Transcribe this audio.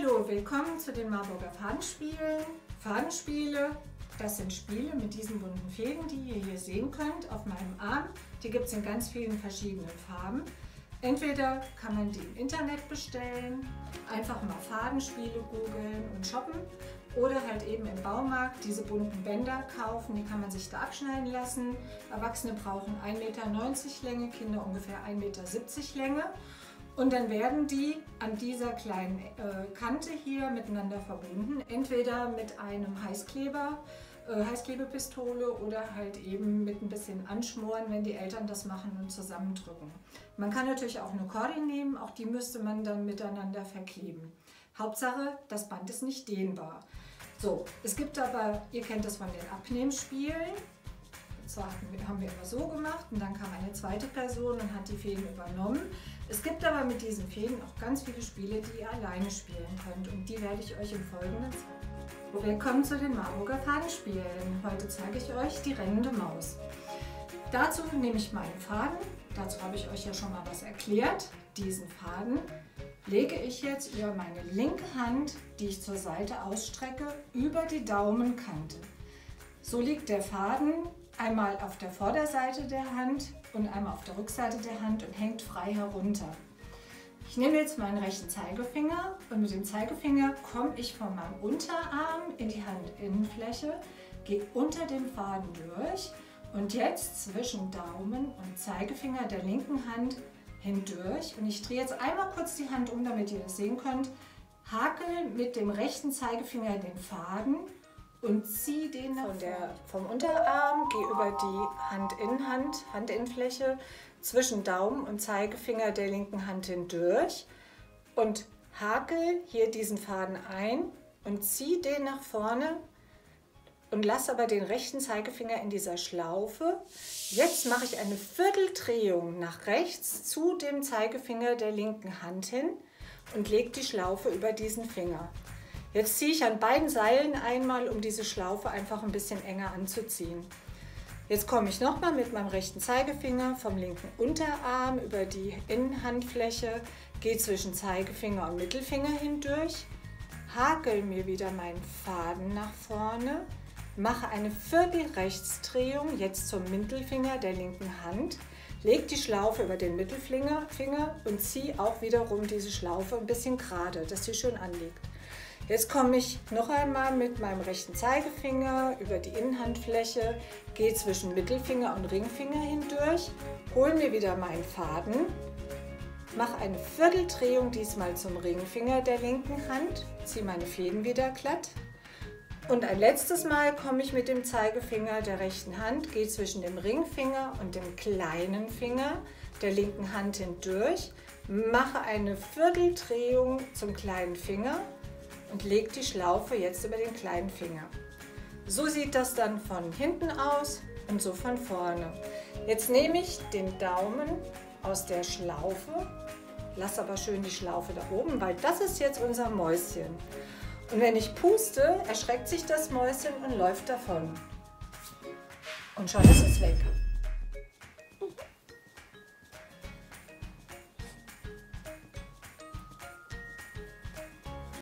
Hallo, willkommen zu den Marburger Fadenspielen. Fadenspiele, das sind Spiele mit diesen bunten Fäden, die ihr hier sehen könnt auf meinem Arm. Die gibt es in ganz vielen verschiedenen Farben. Entweder kann man die im Internet bestellen, einfach mal Fadenspiele googeln und shoppen oder halt eben im Baumarkt diese bunten Bänder kaufen, die kann man sich da abschneiden lassen. Erwachsene brauchen 1,90 Meter Länge, Kinder ungefähr 1,70 Meter Länge. Und dann werden die an dieser kleinen äh, Kante hier miteinander verbunden, entweder mit einem Heißkleber, äh, Heißklebepistole oder halt eben mit ein bisschen Anschmoren, wenn die Eltern das machen und zusammendrücken. Man kann natürlich auch eine Kordel nehmen, auch die müsste man dann miteinander verkleben. Hauptsache, das Band ist nicht dehnbar. So, es gibt aber, ihr kennt das von den Abnehmspielen, zwar haben wir immer so gemacht und dann kam eine zweite Person und hat die Fäden übernommen. Es gibt aber mit diesen Fäden auch ganz viele Spiele, die ihr alleine spielen könnt und die werde ich euch im Folgenden zeigen. Willkommen zu den Marburger Fadenspielen. Heute zeige ich euch die rennende Maus. Dazu nehme ich meinen Faden, dazu habe ich euch ja schon mal was erklärt. Diesen Faden lege ich jetzt über meine linke Hand, die ich zur Seite ausstrecke, über die Daumenkante. So liegt der Faden einmal auf der Vorderseite der Hand und einmal auf der Rückseite der Hand und hängt frei herunter. Ich nehme jetzt meinen rechten Zeigefinger und mit dem Zeigefinger komme ich von meinem Unterarm in die Handinnenfläche, gehe unter dem Faden durch und jetzt zwischen Daumen und Zeigefinger der linken Hand hindurch und ich drehe jetzt einmal kurz die Hand um, damit ihr das sehen könnt, hakel mit dem rechten Zeigefinger den Faden und zieh den von der, vom Unterarm, geh über die Hand-in-Hand, Handinnenfläche zwischen Daumen und Zeigefinger der linken Hand hindurch und hakel hier diesen Faden ein und zieh den nach vorne und lass aber den rechten Zeigefinger in dieser Schlaufe. Jetzt mache ich eine Vierteldrehung nach rechts zu dem Zeigefinger der linken Hand hin und lege die Schlaufe über diesen Finger. Jetzt ziehe ich an beiden Seilen einmal, um diese Schlaufe einfach ein bisschen enger anzuziehen. Jetzt komme ich nochmal mit meinem rechten Zeigefinger vom linken Unterarm über die Innenhandfläche, gehe zwischen Zeigefinger und Mittelfinger hindurch, hakel mir wieder meinen Faden nach vorne, mache eine Viertelrechtsdrehung jetzt zum Mittelfinger der linken Hand, lege die Schlaufe über den Mittelfinger und ziehe auch wiederum diese Schlaufe ein bisschen gerade, dass sie schön anliegt. Jetzt komme ich noch einmal mit meinem rechten Zeigefinger über die Innenhandfläche, gehe zwischen Mittelfinger und Ringfinger hindurch, hole mir wieder meinen Faden, mache eine Vierteldrehung diesmal zum Ringfinger der linken Hand, ziehe meine Fäden wieder glatt. Und ein letztes Mal komme ich mit dem Zeigefinger der rechten Hand, gehe zwischen dem Ringfinger und dem kleinen Finger der linken Hand hindurch, mache eine Vierteldrehung zum kleinen Finger und lege die Schlaufe jetzt über den kleinen Finger. So sieht das dann von hinten aus und so von vorne. Jetzt nehme ich den Daumen aus der Schlaufe, lasse aber schön die Schlaufe da oben, weil das ist jetzt unser Mäuschen. Und wenn ich puste, erschreckt sich das Mäuschen und läuft davon. Und schon ist es weg.